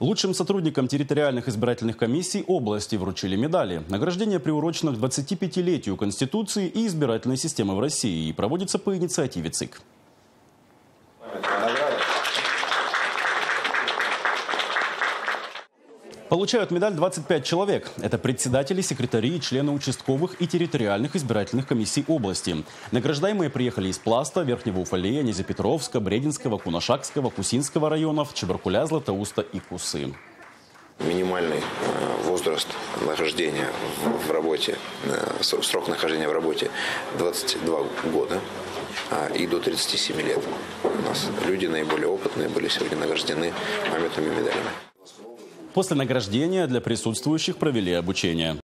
Лучшим сотрудникам территориальных избирательных комиссий области вручили медали. Награждение приурочено к 25-летию Конституции и избирательной системы в России и проводится по инициативе ЦИК. Получают медаль 25 человек. Это председатели, секретари и члены участковых и территориальных избирательных комиссий области. Награждаемые приехали из Пласта, Верхнего Уфалея, Низепетровска, Брединского, Кунашакского, Кусинского районов, Чебаркуля, Златоуста и Кусы. Минимальный э, возраст нахождения в работе, э, срок нахождения в работе 22 года а, и до 37 лет. У нас люди наиболее опытные были сегодня награждены памятными медалями. После награждения для присутствующих провели обучение.